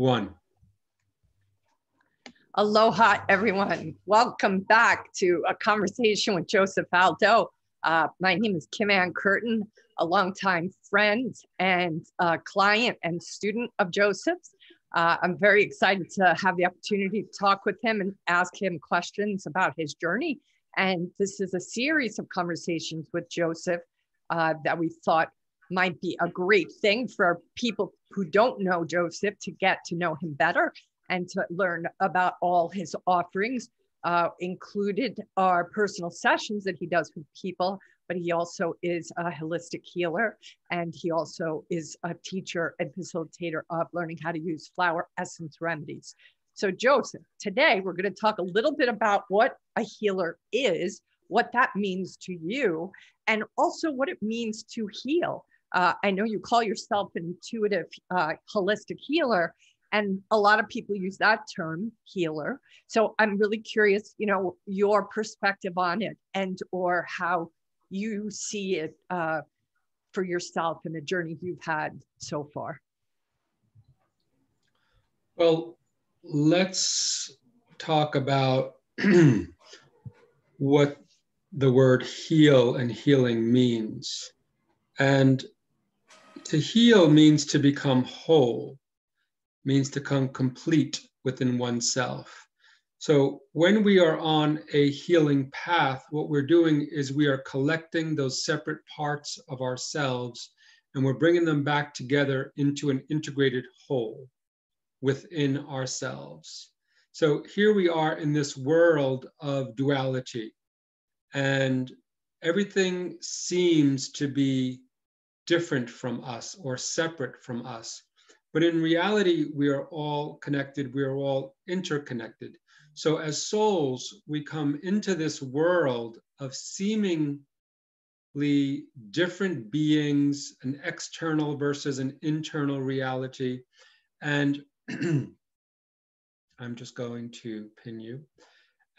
One. Aloha, everyone. Welcome back to a conversation with Joseph Aldo. Uh, my name is Kim Ann Curtin, a longtime friend and uh, client and student of Joseph's. Uh, I'm very excited to have the opportunity to talk with him and ask him questions about his journey. And this is a series of conversations with Joseph uh, that we thought might be a great thing for people who don't know Joseph to get to know him better and to learn about all his offerings. Uh, included are personal sessions that he does with people, but he also is a holistic healer and he also is a teacher and facilitator of learning how to use flower essence remedies. So, Joseph, today we're going to talk a little bit about what a healer is, what that means to you, and also what it means to heal. Uh, I know you call yourself an intuitive uh, holistic healer, and a lot of people use that term healer. So I'm really curious, you know, your perspective on it, and or how you see it uh, for yourself and the journey you've had so far. Well, let's talk about what the word heal and healing means. And to heal means to become whole, means to come complete within oneself. So when we are on a healing path, what we're doing is we are collecting those separate parts of ourselves and we're bringing them back together into an integrated whole within ourselves. So here we are in this world of duality, and everything seems to be different from us or separate from us. But in reality, we are all connected, we are all interconnected. So, as souls, we come into this world of seemingly different beings, an external versus an internal reality. And I'm just going to pin you.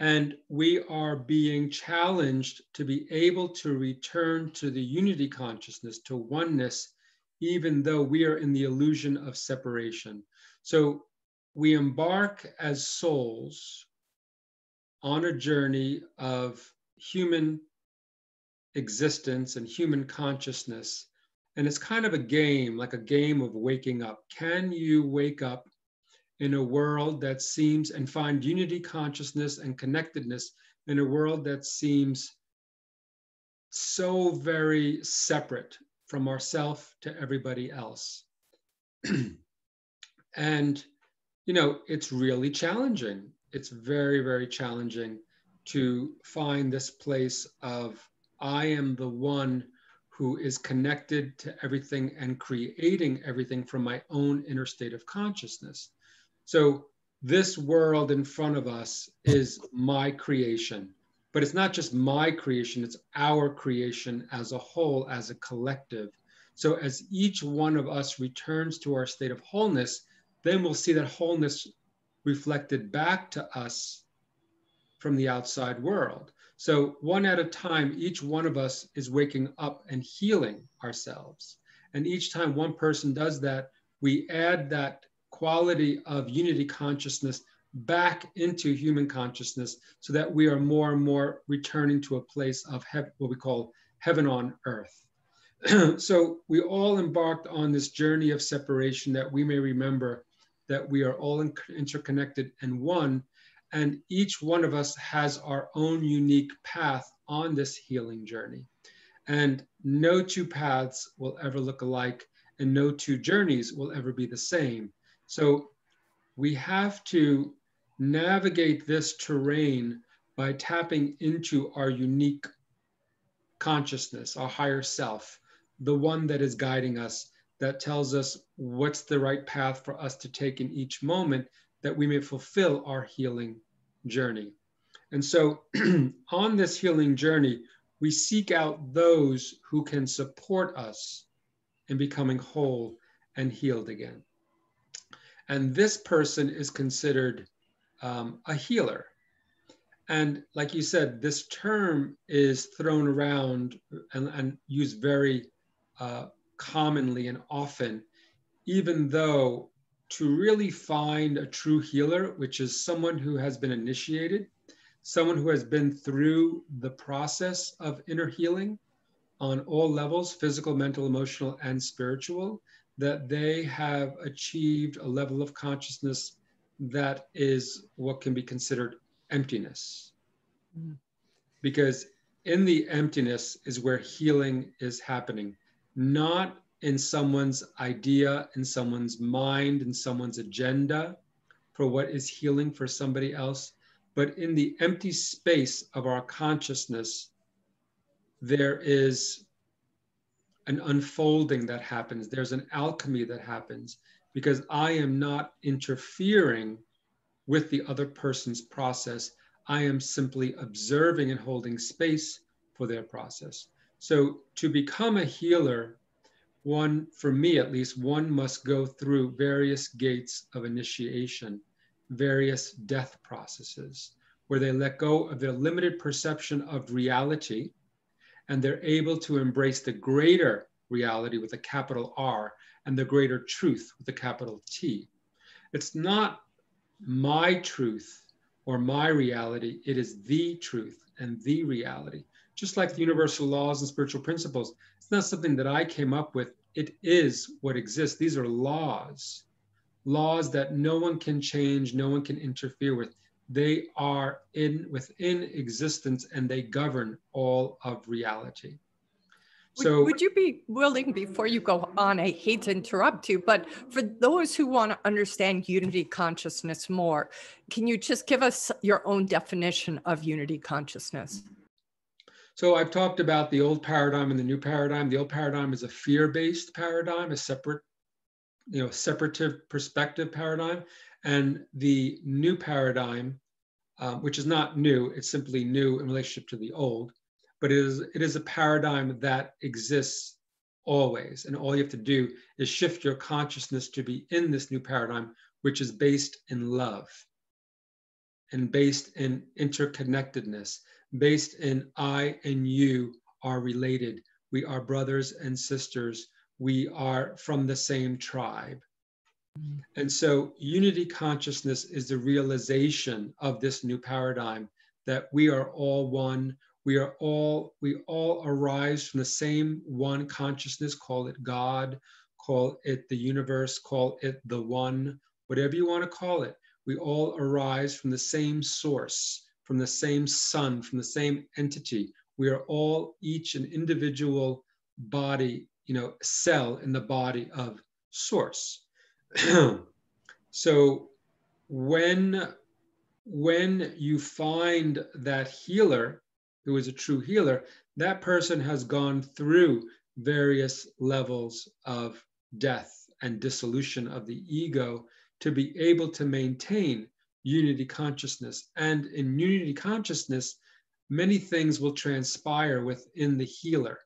And we are being challenged to be able to return to the unity consciousness, to oneness, even though we are in the illusion of separation. So we embark as souls on a journey of human existence and human consciousness. And it's kind of a game, like a game of waking up. Can you wake up in a world that seems and find unity consciousness and connectedness in a world that seems so very separate from ourself to everybody else. and, you know, it's really challenging. It's very, very challenging to find this place of I am the one who is connected to everything and creating everything from my own inner state of consciousness. So this world in front of us is my creation, but it's not just my creation, it's our creation as a whole, as a collective. So as each one of us returns to our state of wholeness, then we'll see that wholeness reflected back to us from the outside world. So, one at a time, each one of us is waking up and healing ourselves. And each time one person does that, we add that quality of unity consciousness back into human consciousness so that we are more and more returning to a place of what we call heaven on earth. so we all embarked on this journey of separation that we may remember that we are all interconnected and one, and each one of us has our own unique path on this healing journey. And no two paths will ever look alike, and no two journeys will ever be the same. So we have to navigate this terrain by tapping into our unique consciousness, our higher self, the one that is guiding us, that tells us what's the right path for us to take in each moment that we may fulfill our healing journey. And so, on this healing journey, we seek out those who can support us in becoming whole and healed again. And this person is considered um, a healer. And like you said, this term is thrown around and, and used very uh, commonly and often, even though to really find a true healer, which is someone who has been initiated, someone who has been through the process of inner healing on all levels physical, mental, emotional, and spiritual that they have achieved a level of consciousness that is what can be considered emptiness. Mm. Because in the emptiness is where healing is happening, not in someone's idea, in someone's mind, in someone's agenda for what is healing for somebody else, but in the empty space of our consciousness, there is an unfolding that happens. There's an alchemy that happens because I am not interfering with the other person's process. I am simply observing and holding space for their process. So to become a healer, one, for me at least, one must go through various gates of initiation, various death processes, where they let go of their limited perception of reality and they're able to embrace the greater reality with a capital R and the greater truth with a capital T. It's not my truth or my reality, it is the truth and the reality. Just like the universal laws and spiritual principles, it's not something that I came up with, it is what exists. These are laws, laws that no one can change, no one can interfere with they are in within existence and they govern all of reality. So, would, would, you be willing, before you go on, I hate to interrupt you, but for those who want to understand unity consciousness more, can you just give us your own definition of unity consciousness? So, I've talked about the old paradigm and the new paradigm. The old paradigm is a fear based paradigm, a separate, you know, separative perspective paradigm. And the new paradigm, um, which is not new, it's simply new in relationship to the old, but it is, it is a paradigm that exists always. And all you have to do is shift your consciousness to be in this new paradigm, which is based in love and based in interconnectedness, based in I and you are related. We are brothers and sisters. We are from the same tribe. And so, unity consciousness is the realization of this new paradigm that we are all one. We are all we all arise from the same one consciousness. Call it God, call it the universe, call it the one, whatever you want to call it. We all arise from the same source, from the same sun, from the same entity. We are all each an individual body, you know, cell in the body of source. so when when you find that healer who is a true healer, that person has gone through various levels of death and dissolution of the ego to be able to maintain unity consciousness. And in unity consciousness, many things will transpire within the healer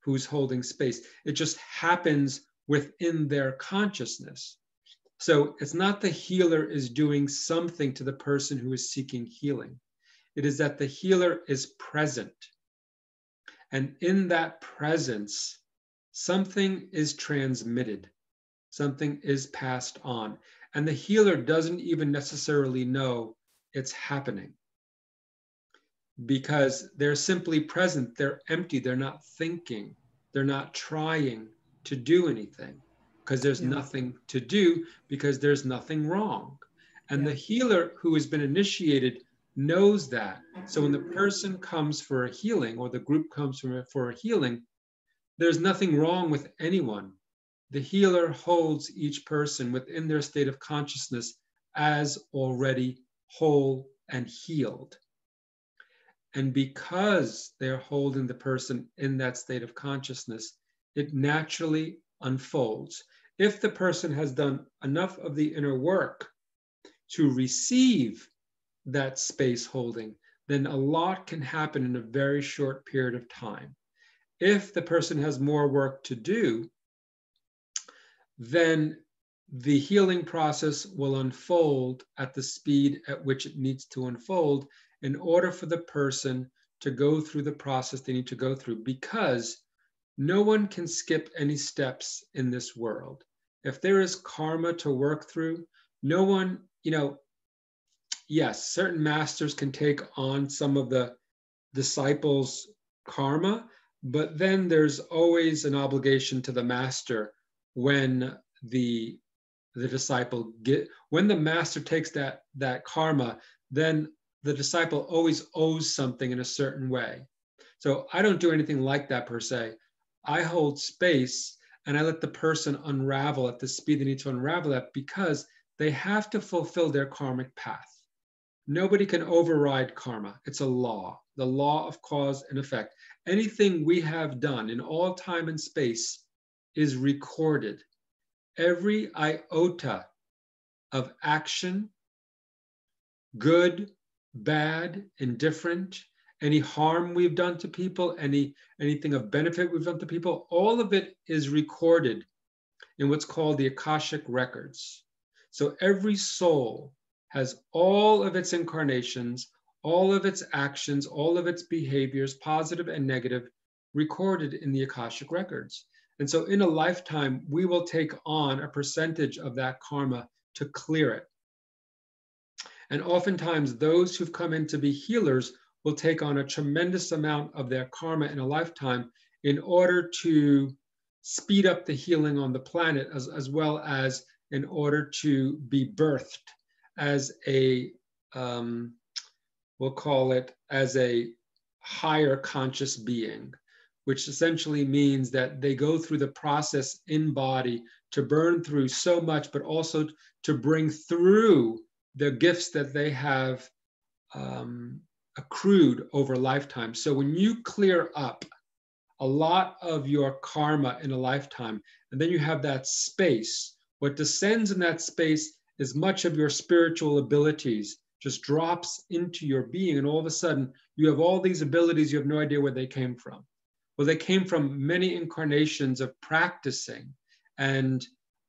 who's holding space. It just happens within their consciousness. So it's not the healer is doing something to the person who is seeking healing. It is that the healer is present. And in that presence, something is transmitted, something is passed on. And the healer doesn't even necessarily know it's happening because they're simply present, they're empty, they're not thinking, they're not trying, to do anything because there's yeah. nothing to do because there's nothing wrong. And yeah. the healer who has been initiated knows that. So when the person comes for a healing or the group comes for, for a healing, there's nothing wrong with anyone. The healer holds each person within their state of consciousness as already whole and healed. And because they're holding the person in that state of consciousness, it naturally unfolds. If the person has done enough of the inner work to receive that space holding, then a lot can happen in a very short period of time. If the person has more work to do, then the healing process will unfold at the speed at which it needs to unfold in order for the person to go through the process they need to go through because no one can skip any steps in this world. if there is karma to work through, no one, you know, yes, certain masters can take on some of the disciples' karma, but then there's always an obligation to the master when the the disciple get when the master takes that that karma then the disciple always owes something in a certain way so i don't do anything like that per se i hold space and i let the person unravel at the speed they need to unravel at because they have to fulfill their karmic path. Nobody can override karma. It's a law the law of cause and effect. Anything we have done in all time and space is recorded. Every iota of action, good, bad, indifferent, any harm we've done to people, any anything of benefit we've done to people, all of it is recorded in what's called the Akashic records. So every soul has all of its incarnations, all of its actions, all of its behaviors, positive and negative, recorded in the Akashic records. And so in a lifetime, we will take on a percentage of that karma to clear it. And oftentimes, those who've come in to be healers will take on a tremendous amount of their karma in a lifetime in order to speed up the healing on the planet, as, as well as in order to be birthed as a, um, we'll call it as a higher conscious being which essentially means that they go through the process in body to burn through so much, but also to bring through the gifts that they have um, accrued over lifetime. So when you clear up a lot of your karma in a lifetime, and then you have that space, what descends in that space is much of your spiritual abilities just drops into your being. And all of a sudden, you have all these abilities, you have no idea where they came from. Well, they came from many incarnations of practicing and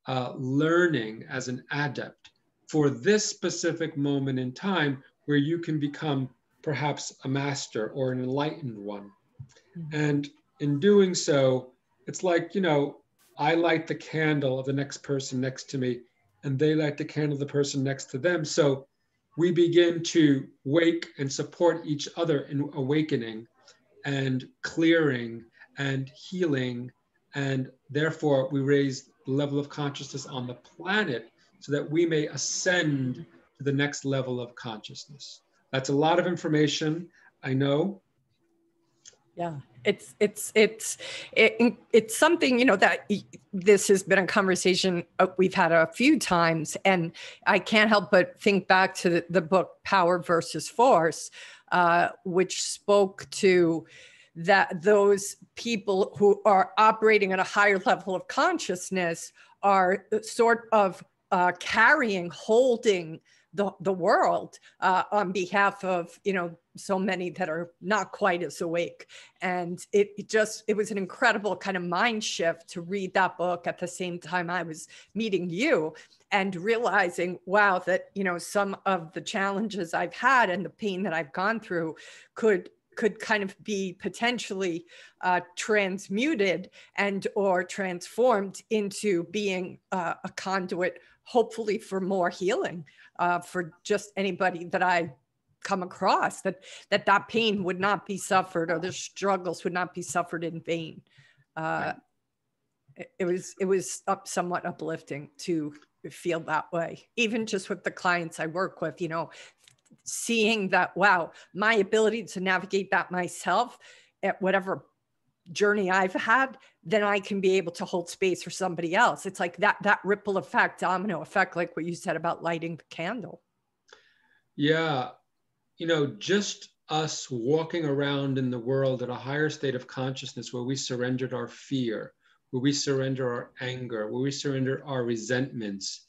uh, learning as an adept for this specific moment in time where you can become perhaps a master or an enlightened one. Mm-hmm. And in doing so, it's like, you know, I light the candle of the next person next to me, and they light the candle of the person next to them. So we begin to wake and support each other in awakening and clearing and healing. And therefore, we raise the level of consciousness on the planet so that we may ascend to the next level of consciousness. That's a lot of information, I know. Yeah, it's it's it's it, it's something you know that this has been a conversation uh, we've had a few times, and I can't help but think back to the, the book Power versus Force, uh, which spoke to that those people who are operating at a higher level of consciousness are sort of uh, carrying, holding the, the world uh, on behalf of you know so many that are not quite as awake. And it, it, just it was an incredible kind of mind shift to read that book at the same time i was meeting you and realizing wow that you know some of the challenges i've had and the pain that i've gone through could could kind of be potentially uh, transmuted and or transformed into being uh, a conduit hopefully for more healing uh, for just anybody that i come across that that that pain would not be suffered or the struggles would not be suffered in vain. Uh, it, it was it was up somewhat uplifting to feel that way. Even just with the clients i work with you know seeing that, wow, my ability to navigate that myself at whatever journey I've had, then I can be able to hold space for somebody else. It's like that that ripple effect, domino effect, like what you said about lighting the candle. Yeah, you know, just us walking around in the world at a higher state of consciousness where we surrendered our fear, where we surrender our anger, where we surrender our resentments,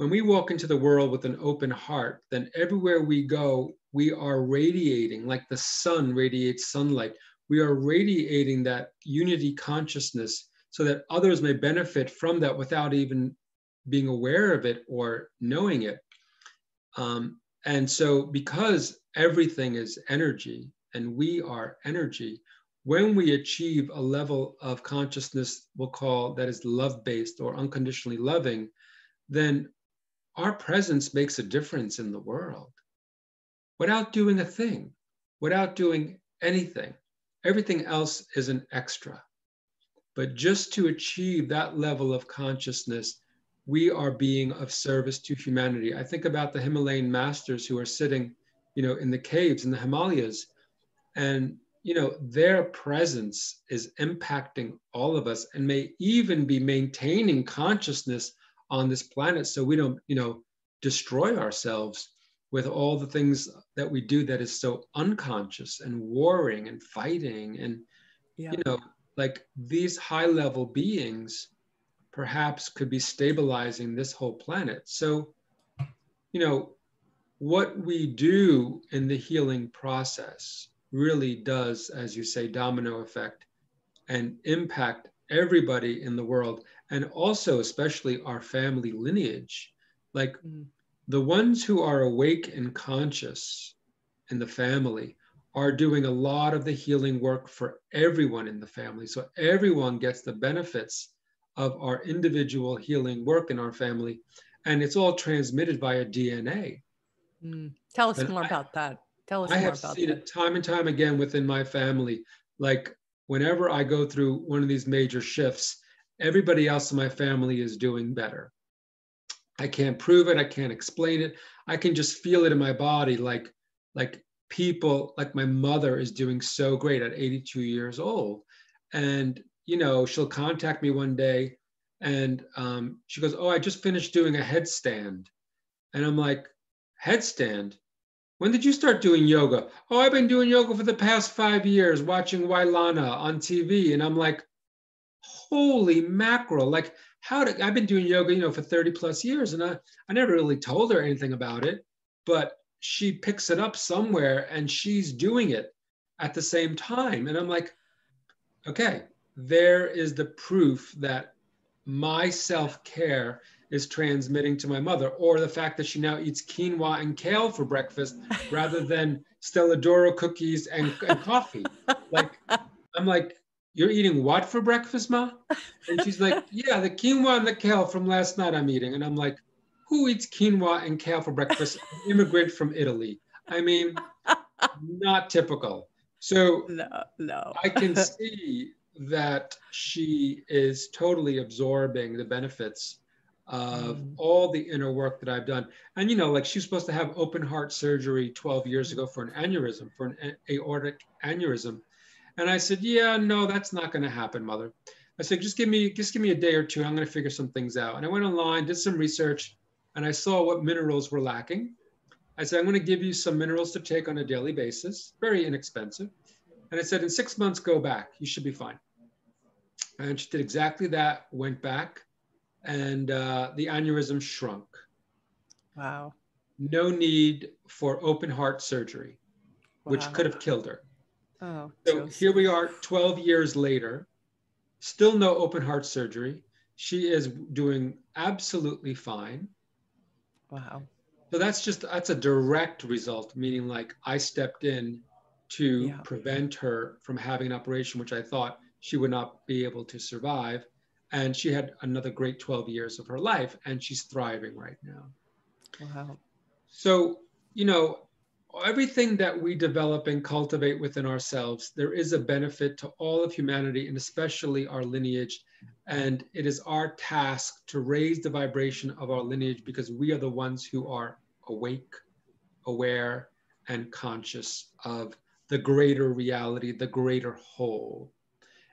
when we walk into the world with an open heart, then everywhere we go, we are radiating like the sun radiates sunlight. We are radiating that unity consciousness so that others may benefit from that without even being aware of it or knowing it. Um, and so, because everything is energy and we are energy, when we achieve a level of consciousness we'll call that is love based or unconditionally loving, then our presence makes a difference in the world without doing a thing, without doing anything. Everything else is an extra. But just to achieve that level of consciousness, we are being of service to humanity. I think about the Himalayan masters who are sitting, you know, in the caves in the Himalayas, and you know, their presence is impacting all of us and may even be maintaining consciousness on this planet so we don't, you know, destroy ourselves with all the things that we do that is so unconscious and warring and fighting and yeah. you know like these high level beings perhaps could be stabilizing this whole planet. So you know what we do in the healing process really does as you say domino effect and impact everybody in the world and also especially our family lineage. Like mm the ones who are awake and conscious in the family are doing a lot of the healing work for everyone in the family. So everyone gets the benefits of our individual healing work in our family. And it's all transmitted via DNA. Mm. Tell us and more I, about that. Tell us I more have about seen that. it time and time again within my family. Like whenever I go through one of these major shifts, everybody else in my family is doing better. I can't prove it. I can't explain it. I can just feel it in my body, like like people, like my mother is doing so great at 82 years old, and you know she'll contact me one day, and um, she goes, "Oh, I just finished doing a headstand," and I'm like, "Headstand? When did you start doing yoga?" "Oh, I've been doing yoga for the past five years, watching Wai Lana on TV," and I'm like, "Holy mackerel!" Like how to, I've been doing yoga, you know, for 30 plus years and I, I never really told her anything about it, but she picks it up somewhere and she's doing it at the same time. And I'm like, okay, there is the proof that my self care is transmitting to my mother, or the fact that she now eats quinoa and kale for breakfast rather than Stella D'oro cookies and, and coffee. Like, I'm like, you're eating what for breakfast, Ma? And she's like, yeah, the quinoa and the kale from last night I'm eating. And I'm like, who eats quinoa and kale for breakfast? An immigrant from Italy. I mean, not typical. So no, no. I can see that she is totally absorbing the benefits of mm. all the inner work that I've done. And you know, like she's supposed to have open heart surgery 12 years ago for an aneurysm, for an aortic aneurysm. And I said, yeah, no, that's not going to happen, mother. I said, just give me, just give me a day or two. I'm going to figure some things out. And I went online, did some research, and I saw what minerals were lacking. I said, I'm going to give you some minerals to take on a daily basis, very inexpensive. And I said, in six months, go back. You should be fine. And she did exactly that, went back, and uh, the aneurysm shrunk. Wow. No need for open heart surgery, wow. which could have killed her. Oh, so here we are 12 years later, still no open heart surgery. She is doing absolutely fine. Wow. So that's just that's a direct result, meaning like I stepped in to yeah. prevent her from having an operation, which I thought she would not be able to survive. And she had another great 12 years of her life, and she's thriving right now. Wow. So, you know, everything that we develop and cultivate within ourselves, there is a benefit to all of humanity and especially our lineage. And it is our task to raise the vibration of our lineage because we are the ones who are awake, aware, and conscious of the greater reality, the greater whole.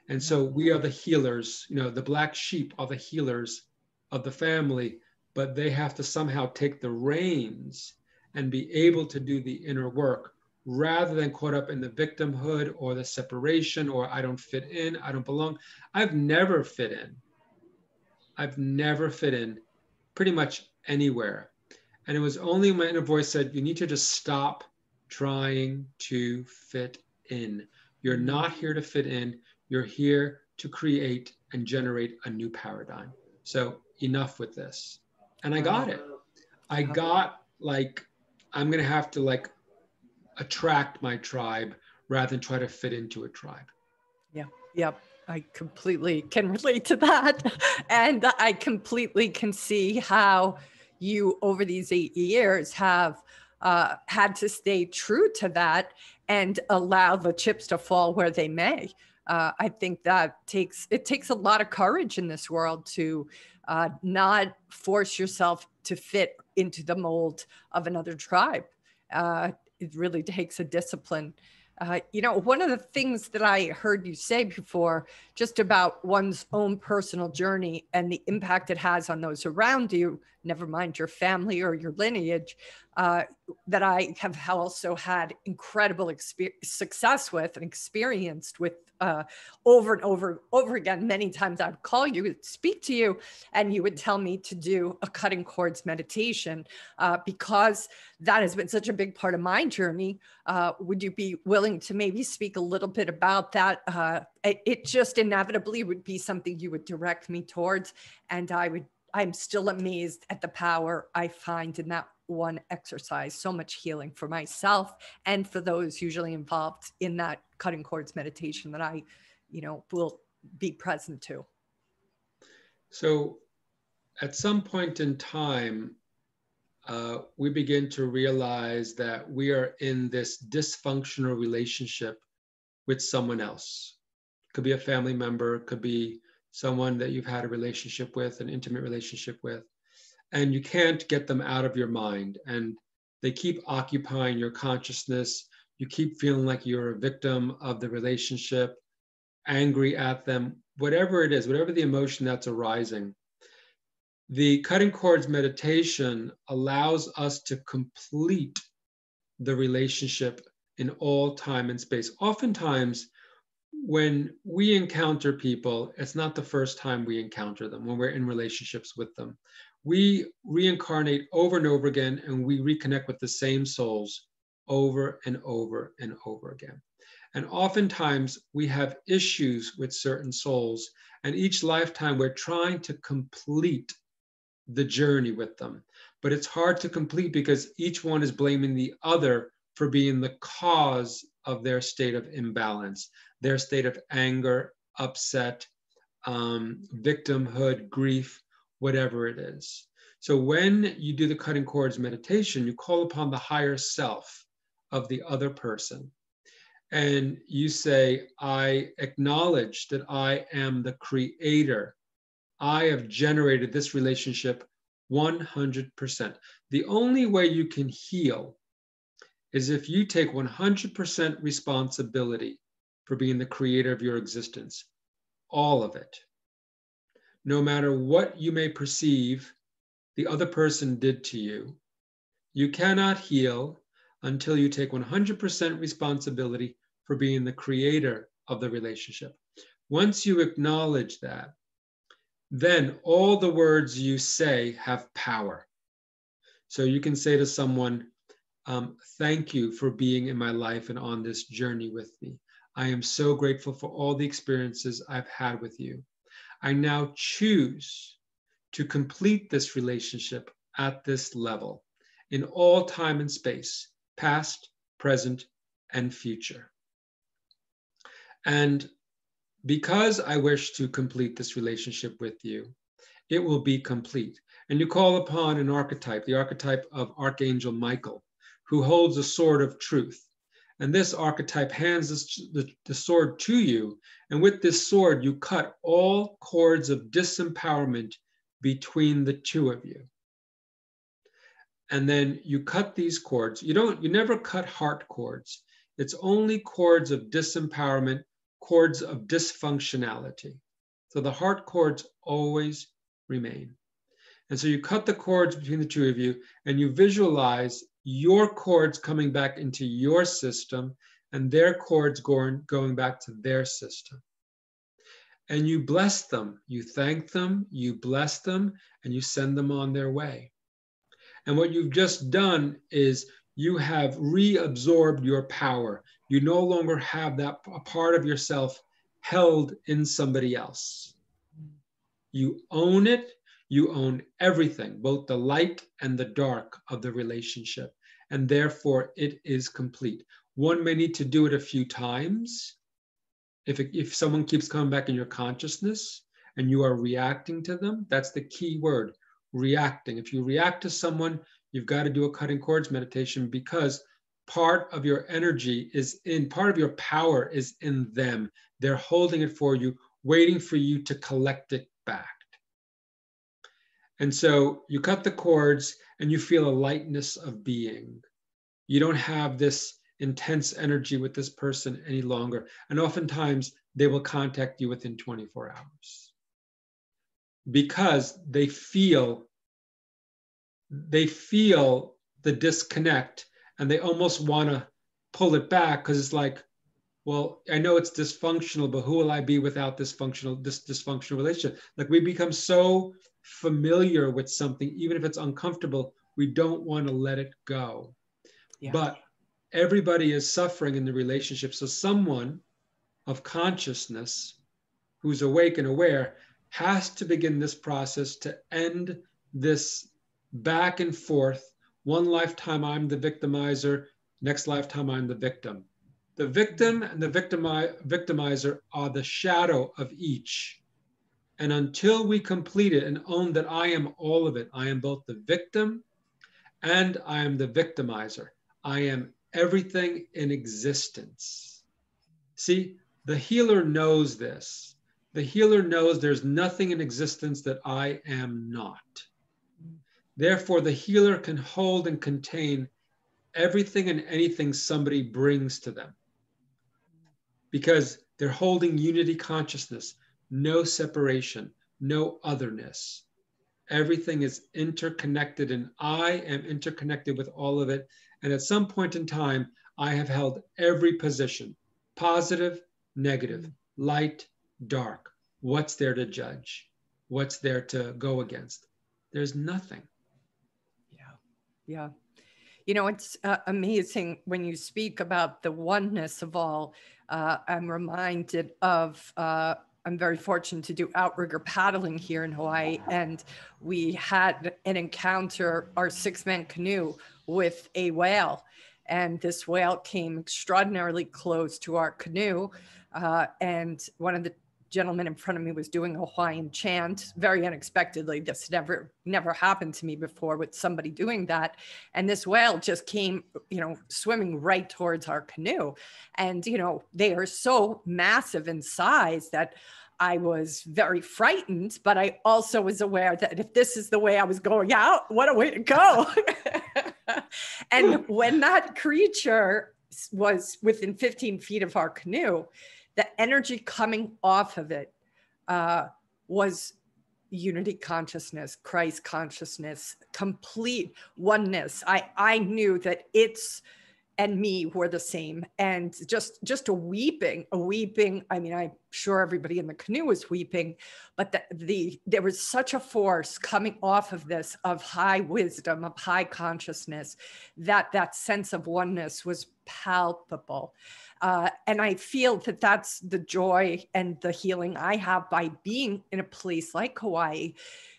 And so we are the healers, you know, the black sheep are the healers of the family, but they have to somehow take the reins and be able to do the inner work rather than caught up in the victimhood or the separation or I don't fit in, I don't belong. I've never fit in. I've never fit in pretty much anywhere. And it was only my inner voice said, you need to just stop trying to fit in. You're not here to fit in. You're here to create and generate a new paradigm. So enough with this. And I got it. I got like I'm going to have to like attract my tribe rather than try to fit into a tribe. Yeah. Yep. I completely can relate to that. and I completely can see how you, over these eight years, have uh, had to stay true to that and allow the chips to fall where they may. Uh, I think that takes it takes a lot of courage in this world to uh, not force yourself to fit into the mold of another tribe. Uh, it really takes a discipline uh, you know, one of the things that I heard you say before, just about one's own personal journey and the impact it has on those around you, never mind your family or your lineage, uh, that I have also had incredible success with and experienced with uh, over and over over again many times i'd call you speak to you and you would tell me to do a cutting cords meditation uh, because that has been such a big part of my journey uh, would you be willing to maybe speak a little bit about that? Uh, it, it just inevitably would be something you would direct me towards and i would i'm still amazed at the power i find in that one exercise so much healing for myself and for those usually involved in that cutting cords meditation that I, you know, will be present to. So at some point in time, uh, we begin to realize that we are in this dysfunctional relationship with someone else. Could be a family member, could be someone that you've had a relationship with, an intimate relationship with and you can't get them out of your mind. And they keep occupying your consciousness. You keep feeling like you're a victim of the relationship, angry at them, whatever it is, whatever the emotion that's arising. The cutting cords meditation allows us to complete the relationship in all time and space. Oftentimes, when we encounter people, it's not the first time we encounter them when we're in relationships with them we reincarnate over and over again and we reconnect with the same souls over and over and over again. And oftentimes we have issues with certain souls, and each lifetime we're trying to complete the journey with them. But it's hard to complete because each one is blaming the other for being the cause of their state of imbalance, their state of anger, upset, um, victimhood, grief, whatever it is. So when you do the cutting cords meditation, you call upon the higher self of the other person. And you say, I acknowledge that I am the creator. I have generated this relationship 100%. The only way you can heal is if you take 100% responsibility for being the creator of your existence, all of it no matter what you may perceive the other person did to you, you cannot heal until you take 100% responsibility for being the creator of the relationship. Once you acknowledge that, then all the words you say have power. So you can say to someone, um, Thank you for being in my life and on this journey with me. I am so grateful for all the experiences I've had with you. I now choose to complete this relationship at this level in all time and space, past, present, and future. And because I wish to complete this relationship with you, it will be complete. And you call upon an archetype, the archetype of Archangel Michael, who holds a sword of truth. And this archetype hands this, the, the sword to you. And with this sword, you cut all cords of disempowerment between the two of you. And then you cut these cords. You don't, you never cut heart cords. It's only cords of disempowerment, cords of dysfunctionality. So the heart cords always remain. And so you cut the cords between the two of you and you visualize your cords coming back into your system and their cords going, going back to their system. And you bless them, you thank them, you bless them, and you send them on their way. And what you've just done is you have reabsorbed your power. You no longer have that part of yourself held in somebody else. You own it, you own everything, both the light and the dark of the relationship and therefore it is complete. One may need to do it a few times If, it, if someone keeps coming back in your consciousness and you are reacting to them, that's the key word reacting. If you react to someone, you've got to do a cutting cords meditation because part of your energy is in, part of your power is in them. They're holding it for you, waiting for you to collect it back. And so you cut the cords and you feel a lightness of being. You don't have this intense energy with this person any longer. And oftentimes they will contact you within 24 hours because they feel they feel the disconnect and they almost want to pull it back because it's like well i know it's dysfunctional but who will i be without this functional this dysfunctional relationship like we become so familiar with something even if it's uncomfortable we don't want to let it go yeah. but everybody is suffering in the relationship so someone of consciousness who's awake and aware has to begin this process to end this back and forth. One lifetime, I'm the victimizer. Next lifetime, I'm the victim. The victim and the victimi- victimizer are the shadow of each. And until we complete it and own that I am all of it, I am both the victim and I am the victimizer. I am everything in existence. See, the healer knows this. The healer knows there's nothing in existence that I am not. Therefore, the healer can hold and contain everything and anything somebody brings to them because they're holding unity consciousness, no separation, no otherness. Everything is interconnected, and I am interconnected with all of it. And at some point in time, I have held every position positive, negative, light, dark. What's there to judge? What's there to go against? There's nothing. Yeah. Yeah. You know, it's uh, amazing when you speak about the oneness of all. Uh, I'm reminded of, uh, I'm very fortunate to do outrigger paddling here in Hawaii. And we had an encounter, our six man canoe, with a whale. And this whale came extraordinarily close to our canoe. Uh, and one of the gentleman in front of me was doing a Hawaiian chant very unexpectedly. This never never happened to me before with somebody doing that. And this whale just came, you know, swimming right towards our canoe. And, you know, they are so massive in size that I was very frightened, but I also was aware that if this is the way I was going out, what a way to go. and hmm. when that creature was within 15 feet of our canoe, the energy coming off of it uh, was unity consciousness christ consciousness complete oneness. I i knew that it's and me were the same. And just just a weeping a weeping. I mean i'm sure everybody in the canoe was weeping but the, the there was such a force coming off of this of high wisdom of high consciousness that that sense of oneness was palpable uh, and I feel that that's the joy and the healing I have by being in a place like Hawaii.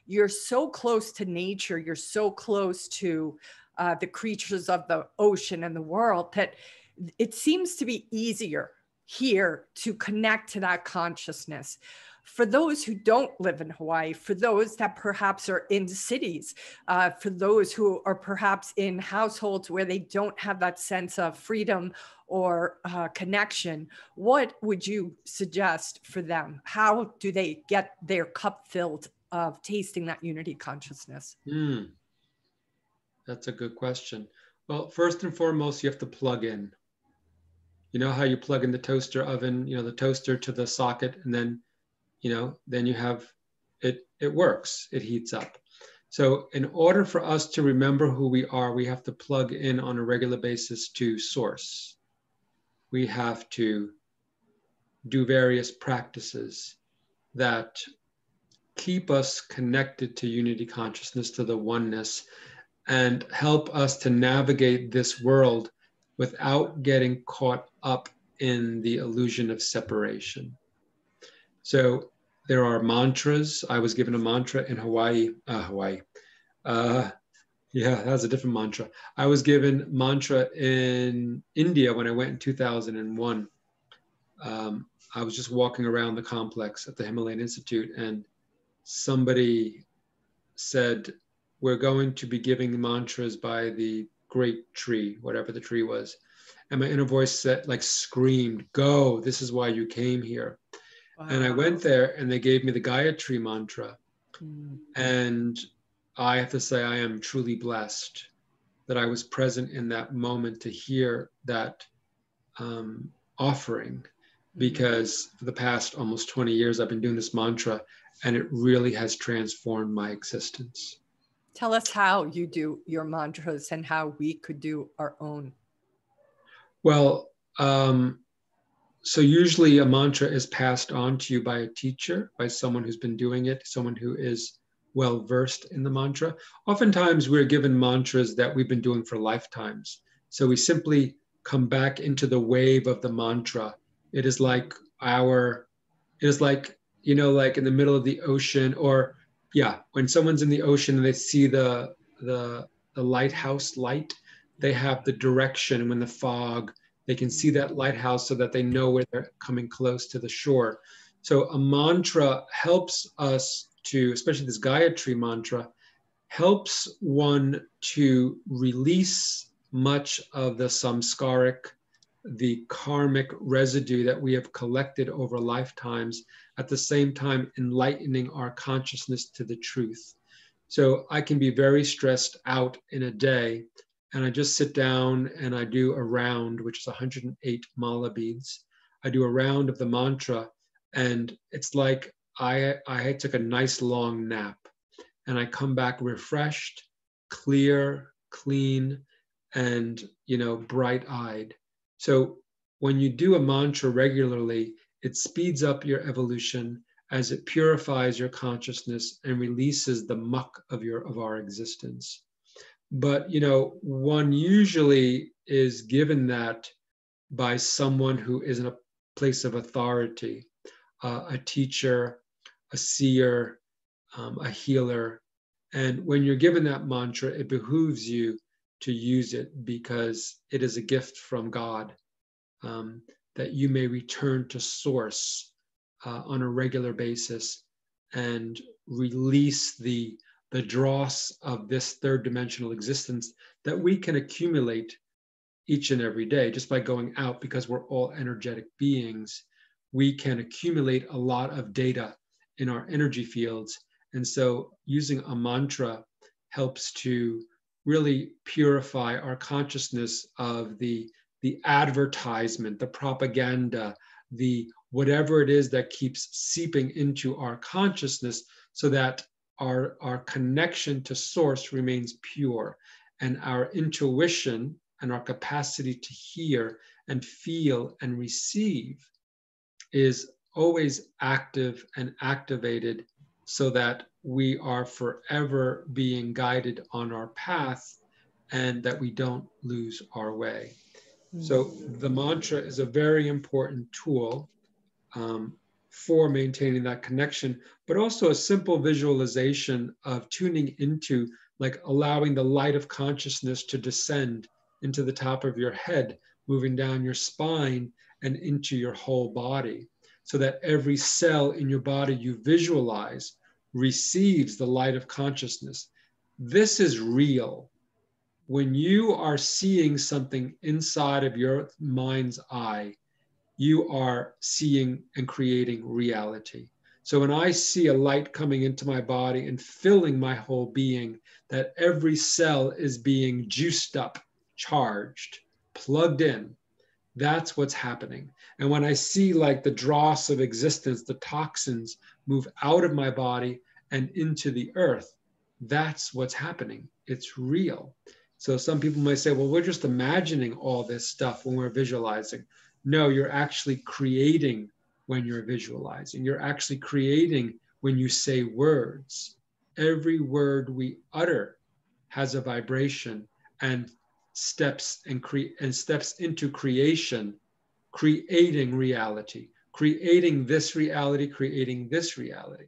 You're so close to nature, you're so close to uh, the creatures of the ocean and the world that it seems to be easier here to connect to that consciousness for those who don't live in Hawaii, for those that perhaps are in cities, uh, for those who are perhaps in households where they don't have that sense of freedom or uh, connection, what would you suggest for them? How do they get their cup filled of tasting that unity consciousness? Mm. That's a good question. Well, first and foremost, you have to plug in. You know how you plug in the toaster oven, you know, the toaster to the socket, and then, you know, then you have it, it works, it heats up. So, in order for us to remember who we are, we have to plug in on a regular basis to source we have to do various practices that keep us connected to unity consciousness, to the oneness, and help us to navigate this world without getting caught up in the illusion of separation. So there are mantras. I was given a mantra in Hawaii, uh, Hawaii, uh, yeah, that's a different mantra. I was given mantra in India when I went in 2001. Um, I was just walking around the complex at the Himalayan Institute, and somebody said, We're going to be giving mantras by the great tree, whatever the tree was. And my inner voice said, like, screamed, Go, this is why you came here. Wow. And I went there and they gave me the Gayatri mantra. Mm-hmm. And I have to say, I am truly blessed that I was present in that moment to hear that um, offering because for the past almost 20 years, I've been doing this mantra and it really has transformed my existence. Tell us how you do your mantras and how we could do our own. Well, um, so usually a mantra is passed on to you by a teacher, by someone who's been doing it, someone who is well versed in the mantra. Oftentimes, we're given mantras that we've been doing for lifetimes. So we simply come back into the wave of the mantra it is like our, it is like, you know, like in the middle of the ocean or yeah, when someone's in the ocean and they see the, the, the lighthouse light, they have the direction when the fog, they can see that lighthouse so that they know where they're coming close to the shore. So a mantra helps us to, especially this Gayatri mantra, helps one to release much of the samskaric the karmic residue that we have collected over lifetimes, at the same time, enlightening our consciousness to the truth. So I can be very stressed out in a day, and I just sit down and I do a round, which is 108 mala beads. I do a round of the mantra, and it's like I, I took a nice long nap, and I come back refreshed, clear, clean, and you know, bright-eyed. So when you do a mantra regularly, it speeds up your evolution as it purifies your consciousness and releases the muck of your of our existence. But you know, one usually is given that by someone who is in a place of authority, uh, a teacher, a seer, um, a healer. And when you're given that mantra, it behooves you to use it because it is a gift from God um, that you may return to source uh, on a regular basis and release the the dross of this third dimensional existence that we can accumulate each and every day. Just by going out because we're all energetic beings we can accumulate a lot of data in our energy fields. And so using a mantra helps to really purify our consciousness of the the advertisement, the propaganda, the whatever it is that keeps seeping into our consciousness so that our, our connection to source remains pure and our intuition and our capacity to hear and feel and receive is always active and activated so that we are forever being guided on our path and that we don't lose our way. So the mantra is a very important tool um, for maintaining that connection, but also a simple visualization of tuning into, like allowing the light of consciousness to descend into the top of your head, moving down your spine and into your whole body, so that every cell in your body you visualize receives the light of consciousness. This is real. When you are seeing something inside of your mind's eye, you are seeing and creating reality. So when I see a light coming into my body and filling my whole being, that every cell is being juiced up, charged, plugged in, that's what's happening. And when I see like the dross of existence, the toxins move out of my body and into the earth, that's what's happening. It's real. So some people might say, well, we're just imagining all this stuff when we're visualizing. No, you're actually creating when you're visualizing. You're actually creating when you say words. Every word we utter has a vibration and steps and cre- and steps into creation, creating reality, creating this reality, creating this reality.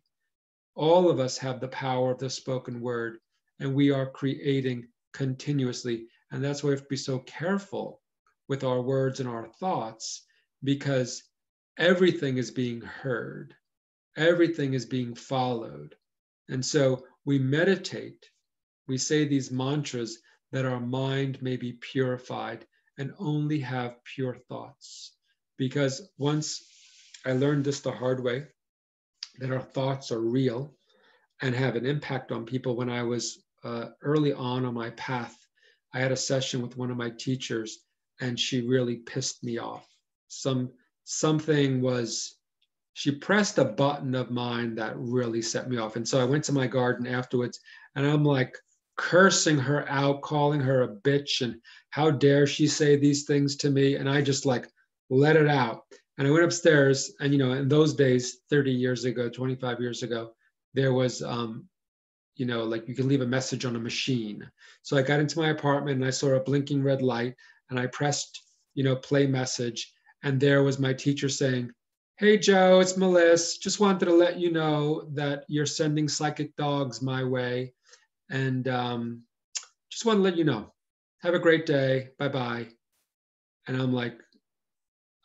All of us have the power of the spoken word, and we are creating continuously. And that's why we have to be so careful with our words and our thoughts, because everything is being heard, everything is being followed. And so we meditate, we say these mantras that our mind may be purified and only have pure thoughts. Because once I learned this the hard way, that our thoughts are real and have an impact on people. When I was uh, early on on my path, I had a session with one of my teachers, and she really pissed me off. Some something was she pressed a button of mine that really set me off. And so I went to my garden afterwards, and I'm like cursing her out, calling her a bitch, and how dare she say these things to me? And I just like let it out. And I went upstairs, and you know, in those days, 30 years ago, 25 years ago, there was, um, you know, like you can leave a message on a machine. So I got into my apartment and I saw a blinking red light, and I pressed, you know, play message, and there was my teacher saying, "Hey Joe, it's Melissa. Just wanted to let you know that you're sending psychic dogs my way, and um, just want to let you know. Have a great day. Bye bye." And I'm like,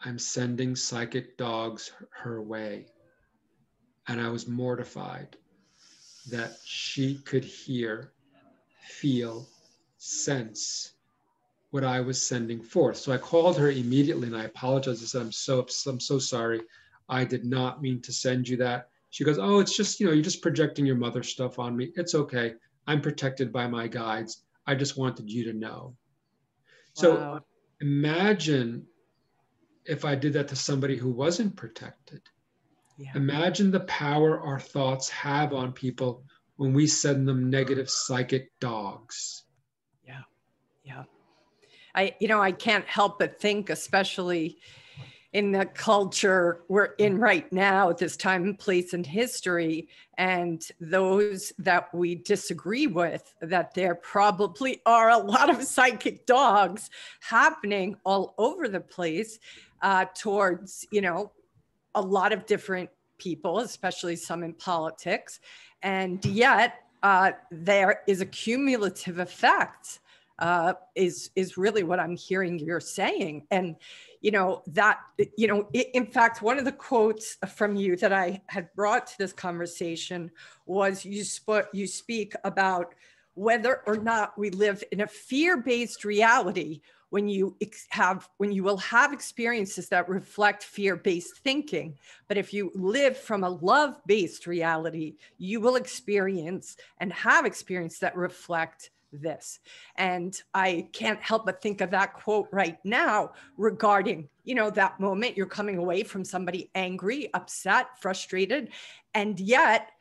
I'm sending psychic dogs her way. And I was mortified that she could hear, feel, sense what I was sending forth. So I called her immediately and I apologized. I said, I'm so, I'm so sorry. I did not mean to send you that. She goes, Oh, it's just, you know, you're just projecting your mother stuff on me. It's okay. I'm protected by my guides. I just wanted you to know. Wow. So imagine if I did that to somebody who wasn't protected. Yeah. Imagine the power our thoughts have on people when we send them negative psychic dogs. Yeah. Yeah. I, you know, I can't help but think, especially in the culture we're in right now at this time and place in history and those that we disagree with that there probably are a lot of psychic dogs happening all over the place uh, towards you know a lot of different people especially some in politics. And yet uh, there is a cumulative effect uh, is is really what I'm hearing you're saying. And you know that you know in fact one of the quotes from you that I had brought to this conversation was you sp- you speak about whether or not we live in a fear-based reality when you ex- have when you will have experiences that reflect fear-based thinking but if you live from a love-based reality you will experience and have experience that reflect this. And I can't help but think of that quote right now regarding, you know, that moment you're coming away from somebody angry, upset, frustrated. And yet,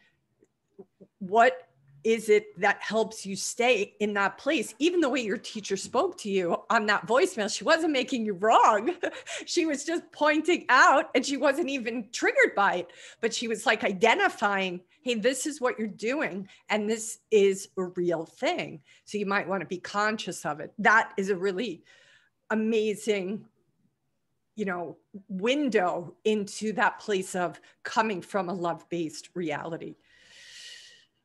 what is it that helps you stay in that place? Even the way your teacher spoke to you on that voicemail, she wasn't making you wrong. she was just pointing out and she wasn't even triggered by it, but she was like identifying, hey, this is what you're doing and this is a real thing. So you might want to be conscious of it. That is a really amazing you know window into that place of coming from a love-based reality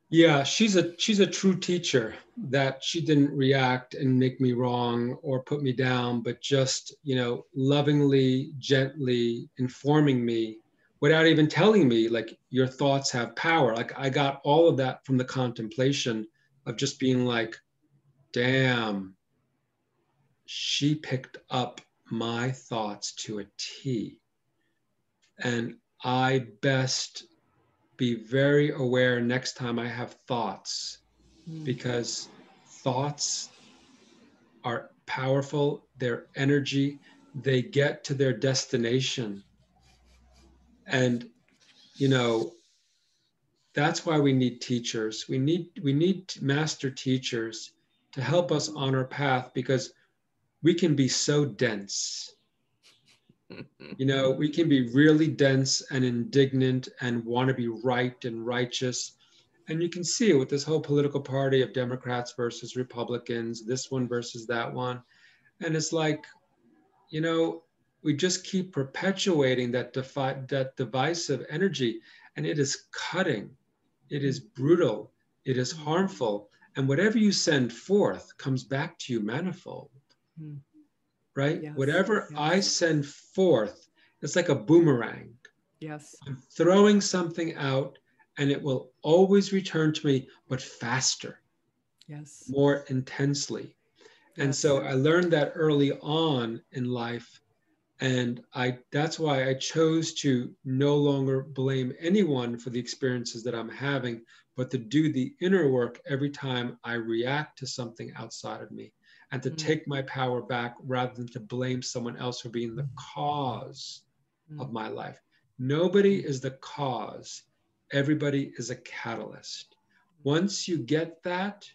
yeah, she's a she's a true teacher that she didn't react and make me wrong or put me down, but just, you know, lovingly, gently informing me without even telling me like your thoughts have power. Like I got all of that from the contemplation of just being like, damn, she picked up my thoughts to a T. And I best be very aware next time I have thoughts mm. because thoughts are powerful, their energy, they get to their destination. And, you know, that's why we need teachers. We need we need master teachers to help us on our path because we can be so dense you know, we can be really dense and indignant and want to be right and righteous. And you can see it with this whole political party of Democrats versus Republicans, this one versus that one. And it's like, you know, we just keep perpetuating that, defi- that divisive energy, and it is cutting, it is brutal, it is harmful. And whatever you send forth comes back to you manifold. Mm right? Yes. Whatever yes. I send forth it's like a boomerang. Yes. I'm throwing something out and it will always return to me, but faster. Yes. More intensely. And Yes. so I learned that early on in life. And I that's why I chose to no longer blame anyone for the experiences that I'm having, but to do the inner work every time I react to something outside of me and to Mm. take my power back rather than to blame someone else for being the cause of Mm. my life. Nobody is the cause, everybody is a catalyst. Once you get that,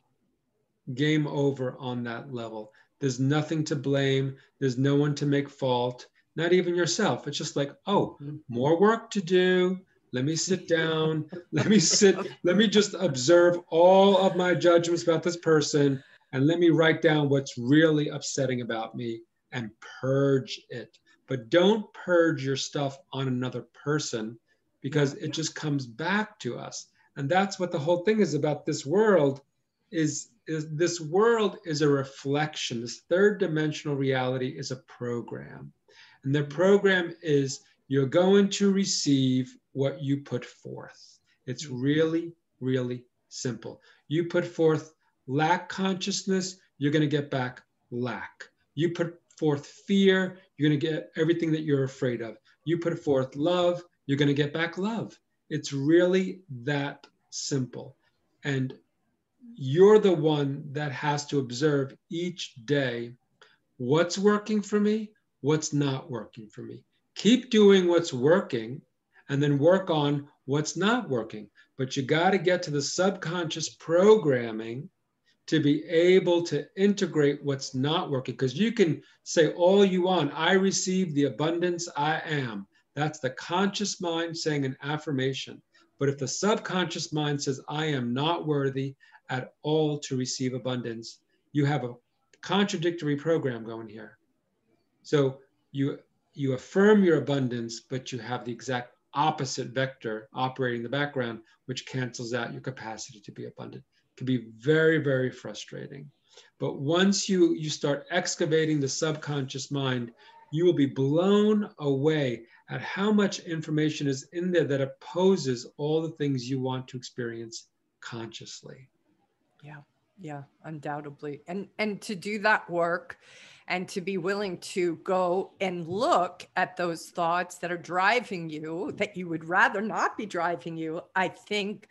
game over on that level. There's nothing to blame, there's no one to make fault, not even yourself. It's just like, oh, Mhm. more work to do. Let me sit down. Let me sit. Let me just observe all of my judgments about this person and let me write down what's really upsetting about me and purge it. But don't purge your stuff on another person because it just comes back to us. And that's what the whole thing is about this world is is this world is a reflection. This third dimensional reality is a program. And the program is you're going to receive what you put forth. It's really, really simple. You put forth lack consciousness, you're going to get back lack. You put forth fear, you're going to get everything that you're afraid of. You put forth love, you're going to get back love. It's really that simple. And you're the one that has to observe each day what's working for me, what's not working for me. Keep doing what's working and then work on what's not working. But you got to get to the subconscious programming to be able to integrate what's not working. Because you can say all you want, I receive the abundance I am. That's the conscious mind saying an affirmation. But if the subconscious mind says, I am not worthy at all to receive abundance, you have a contradictory program going here. So you you affirm your abundance, but you have the exact opposite vector operating in the background, which cancels out your capacity to be abundant. Can be very, very frustrating. But once you you start excavating the subconscious mind, you will be blown away at how much information is in there that opposes all the things you want to experience consciously. Yeah, yeah, undoubtedly. And and to do that work and to be willing to go and look at those thoughts that are driving you that you would rather not be driving you, I think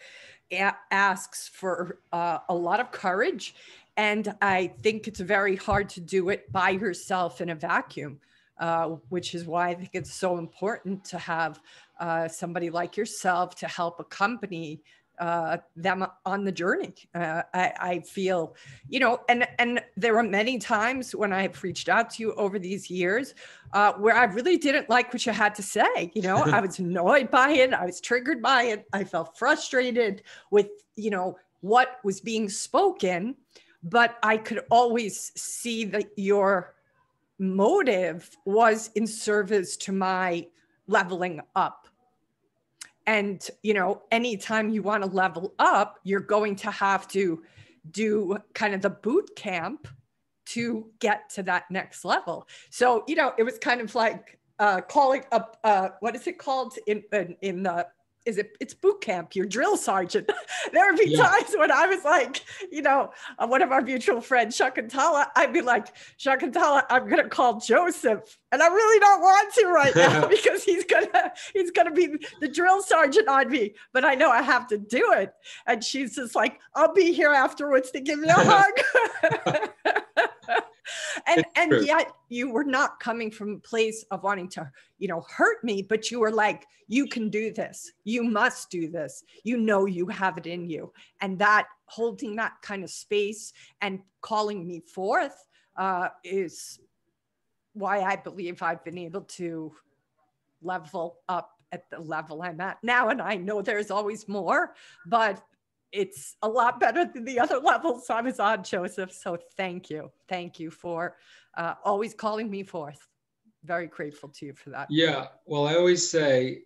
a- asks for uh, a lot of courage. And I think it's very hard to do it by yourself in a vacuum. Uh, which is why I think it's so important to have uh, somebody like yourself to help accompany uh, them on the journey. Uh, I, I feel, you know, and and there were many times when I've reached out to you over these years uh, where I really didn't like what you had to say. You know, I was annoyed by it. I was triggered by it. I felt frustrated with, you know, what was being spoken, but I could always see that your motive was in service to my leveling up and you know anytime you want to level up you're going to have to do kind of the boot camp to get to that next level. So you know it was kind of like uh calling up uh what is it called in in, in the is it it's boot camp your drill sergeant. There would be Yeah. times when i was like you know uh, one of our mutual friends shakuntala i'd be like shakuntala i'm gonna call joseph and i really don't want to right now because he's gonna he's gonna be the drill sergeant on me but i know i have to do it. And she's just like i'll be here afterwards to give you a hug and It's and true. yet you were not coming from a place of wanting to you know hurt me but you were like you can do this. You must do this. You know you have it in you. And that holding that kind of space and calling me forth uh, is why i believe i've been able to level up at the level i'm at now and i know there's always more but it's a lot better than the other levels I was on, Joseph. So thank you. Thank you for uh, always calling me forth. Very grateful to you for that. Yeah. Well, I always say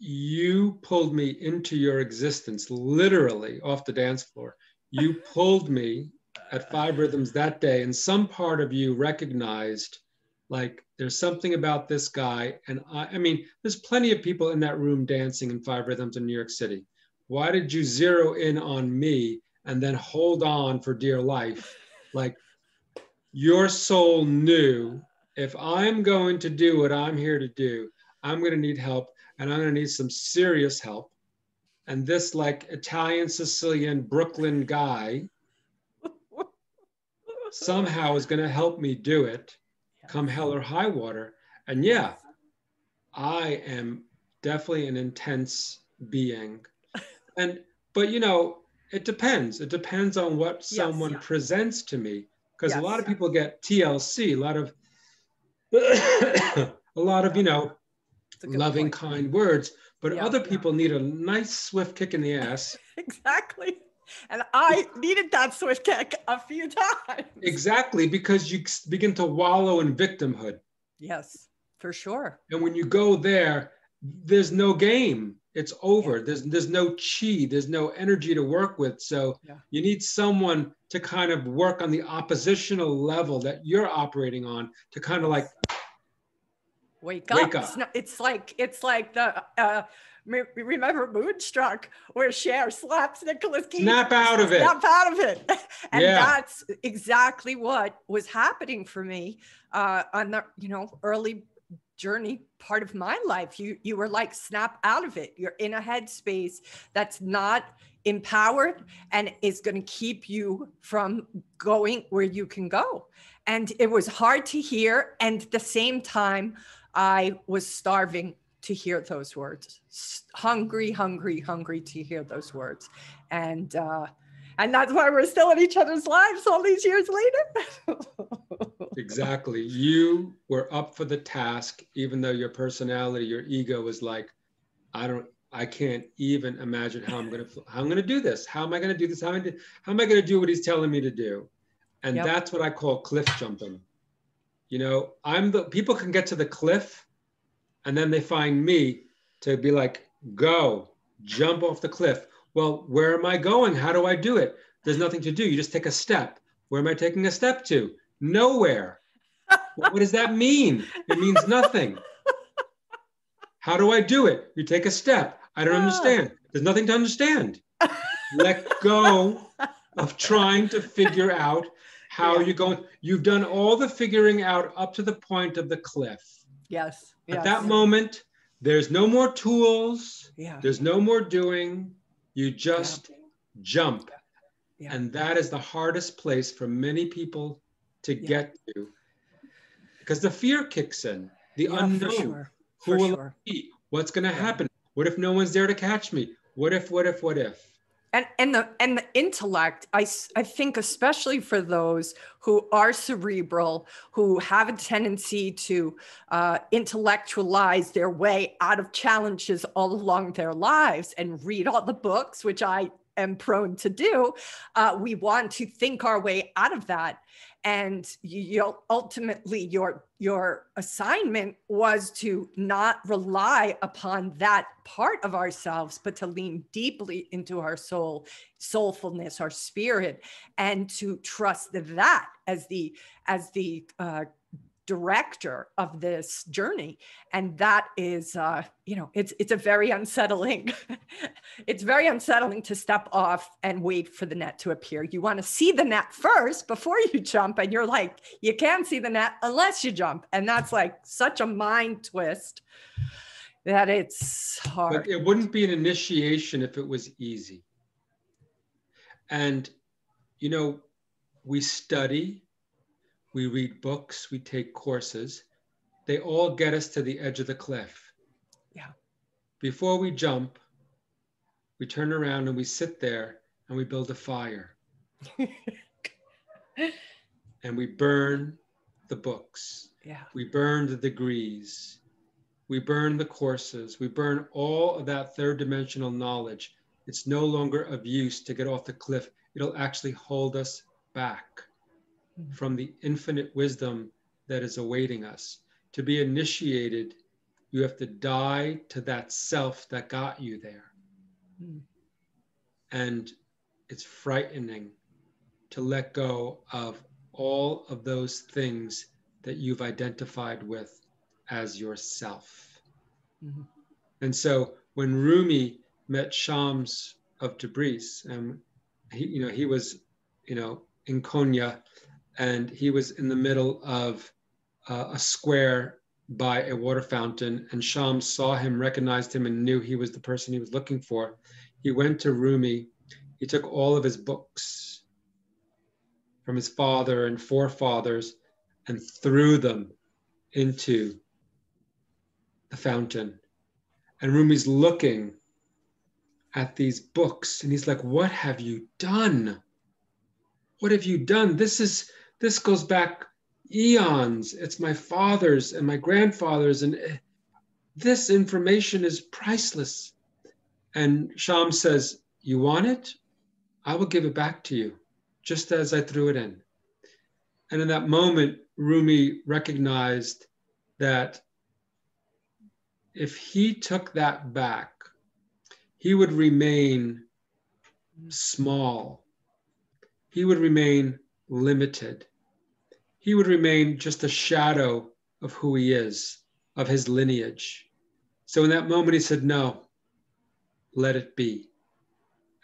you pulled me into your existence literally off the dance floor. You pulled me at Five Rhythms that day, and some part of you recognized, like there's something about this guy and I, I mean there's plenty of people in that room dancing in five rhythms in new york city why did you zero in on me and then hold on for dear life like your soul knew if i'm going to do what i'm here to do i'm going to need help and i'm going to need some serious help and this like italian sicilian brooklyn guy somehow is going to help me do it come hell or high water. And yeah, I am definitely an intense being. And, but you know, it depends. It depends on what yes, someone yeah. presents to me. Because yes. a lot of people get TLC, a lot of, a lot of, you know, loving, point. kind words, but yeah, other people yeah. need a nice, swift kick in the ass. exactly. And I needed that swift kick a few times. Exactly, because you begin to wallow in victimhood. Yes, for sure. And when you go there, there's no game. It's over. There's there's no chi. There's no energy to work with. So yeah. you need someone to kind of work on the oppositional level that you're operating on to kind of like wake up. Wake up. It's, not, it's like it's like the uh, remember Moonstruck, where Cher slaps Nicolas Cage. Snap out of it. Snap out of it. and yeah. that's exactly what was happening for me uh, on the you know early journey part of my life. You you were like snap out of it. You're in a headspace that's not empowered and is going to keep you from going where you can go. And it was hard to hear. And at the same time, I was starving to hear those words hungry hungry hungry to hear those words and uh and that's why we're still in each other's lives all these years later exactly you were up for the task even though your personality your ego was like i don't i can't even imagine how i'm going to how i'm going to do this how am i going to do this how am i, how am I going to do what he's telling me to do and yep. that's what i call cliff jumping you know i'm the people can get to the cliff and then they find me to be like, go, jump off the cliff. Well, where am I going? How do I do it? There's nothing to do. You just take a step. Where am I taking a step to? Nowhere. what does that mean? It means nothing. How do I do it? You take a step. I don't understand. There's nothing to understand. Let go of trying to figure out how yeah. you're going. You've done all the figuring out up to the point of the cliff. Yes. At yes. that moment, there's no more tools. Yeah. There's no more doing. You just yeah. jump. Yeah. And that is the hardest place for many people to yeah. get to because the fear kicks in, the unknown. Sure. Who will sure. be? What's going to happen? What if no one's there to catch me? What if, what if, what if? and and the and the intellect i i think especially for those who are cerebral who have a tendency to uh, intellectualize their way out of challenges all along their lives and read all the books which i am prone to do uh, we want to think our way out of that and you ultimately your your assignment was to not rely upon that part of ourselves but to lean deeply into our soul soulfulness our spirit and to trust that as the as the uh, director of this journey. And that is uh you know it's it's a very unsettling it's very unsettling to step off and wait for the net to appear. You want to see the net first before you jump and you're like you can't see the net unless you jump. And that's like such a mind twist that it's hard. But it wouldn't be an initiation if it was easy. And you know we study we read books, we take courses. They all get us to the edge of the cliff. Yeah. Before we jump, we turn around and we sit there and we build a fire. and we burn the books. Yeah. We burn the degrees. We burn the courses. We burn all of that third dimensional knowledge. It's no longer of use to get off the cliff. It'll actually hold us back from the infinite wisdom that is awaiting us. To be initiated, you have to die to that self that got you there. Mm. And it's frightening to let go of all of those things that you've identified with as yourself. Mm-hmm. And so when Rumi met Shams of Tabriz, and he, you know, he was, you know, in Konya, and he was in the middle of uh, a square by a water fountain, and Shams saw him, recognized him, and knew he was the person he was looking for. He went to Rumi. He took all of his books from his father and forefathers and threw them into the fountain. And Rumi's looking at these books and he's like, What have you done? What have you done? This is this goes back eons. It's my father's and my grandfather's, and this information is priceless. And Sham says, You want it? I will give it back to you, just as I threw it in. And in that moment, Rumi recognized that if he took that back, he would remain small. He would remain limited. He would remain just a shadow of who he is, of his lineage. So in that moment, he said, No, let it be.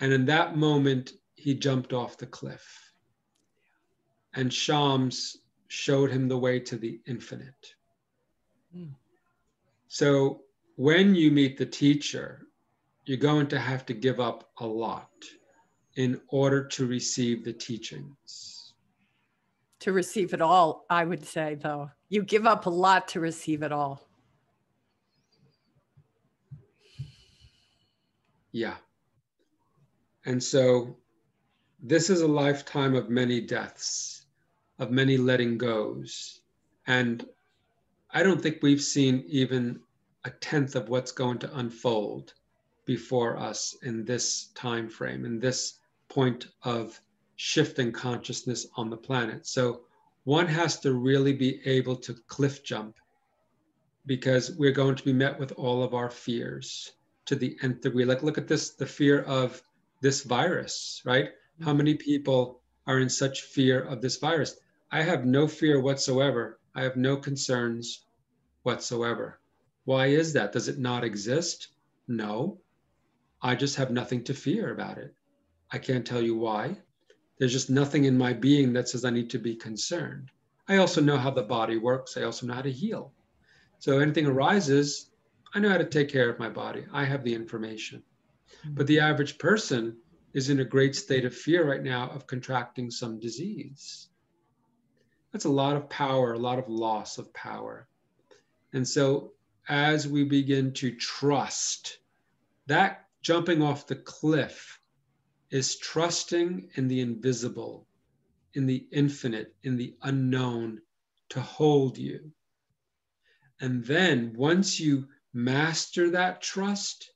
And in that moment, he jumped off the cliff. And Shams showed him the way to the infinite. Mm. So when you meet the teacher, you're going to have to give up a lot in order to receive the teachings. To receive it all, I would say, though. You give up a lot to receive it all. Yeah. And so this is a lifetime of many deaths, of many letting goes. And I don't think we've seen even a tenth of what's going to unfold before us in this time frame, in this point of shifting consciousness on the planet. So one has to really be able to cliff jump because we're going to be met with all of our fears to the nth degree. Like, look at this the fear of this virus, right? How mm-hmm. many people are in such fear of this virus? I have no fear whatsoever. I have no concerns whatsoever. Why is that? Does it not exist? No. I just have nothing to fear about it. I can't tell you why. There's just nothing in my being that says I need to be concerned. I also know how the body works. I also know how to heal. So anything arises, I know how to take care of my body. I have the information. But the average person is in a great state of fear right now of contracting some disease. That's a lot of power, a lot of loss of power. And so as we begin to trust, that jumping off the cliff is trusting in the invisible, in the infinite, in the unknown to hold you. And then once you master that trust,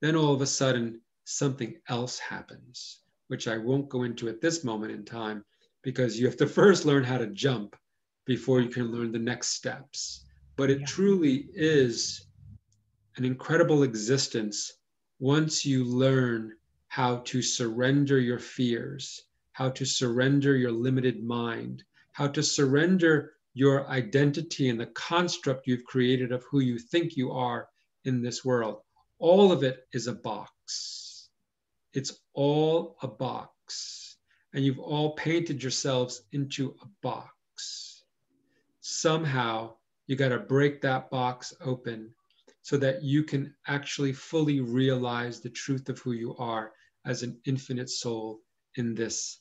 then all of a sudden something else happens, which I won't go into at this moment in time because you have to first learn how to jump before you can learn the next steps. But it yeah. truly is an incredible existence once you learn how to surrender your fears, how to surrender your limited mind, how to surrender your identity and the construct you've created of who you think you are in this world. All of it is a box. It's all a box. And you've all painted yourselves into a box. Somehow, you got to break that box open so that you can actually fully realize the truth of who you are as an infinite soul in this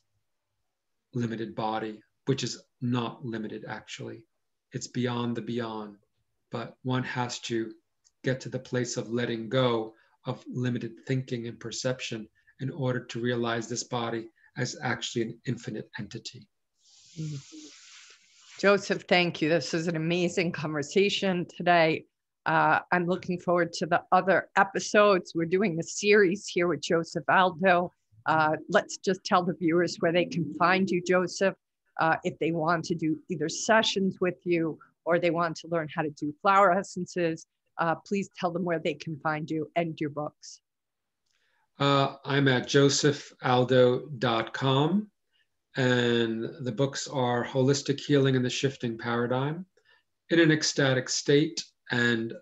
limited body, which is not limited actually. It's beyond the beyond. But one has to get to the place of letting go of limited thinking and perception in order to realize this body as actually an infinite entity. Mm-hmm. Joseph, thank you. This is an amazing conversation today. Uh, I'm looking forward to the other episodes. We're doing a series here with Joseph Aldo. Uh, let's just tell the viewers where they can find you, Joseph, uh, if they want to do either sessions with you or they want to learn how to do flower essences uh, please tell them where they can find you and your books. Uh, I'm at josephaldo.com. And the books are Holistic Healing and the Shifting Paradigm, In an Ecstatic State, and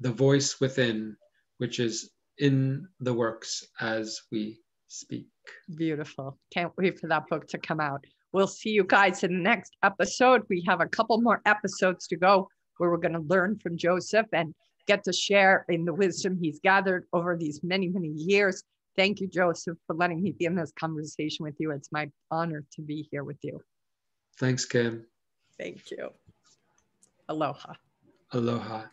The Voice Within, which is in the works as we speak. Beautiful. Can't wait for that book to come out. We'll see you guys in the next episode. We have a couple more episodes to go where we're going to learn from Joseph and get to share in the wisdom he's gathered over these many, many years. Thank you, Joseph, for letting me be in this conversation with you. It's my honor to be here with you. Thanks, Kim. Thank you. Aloha. Aloha.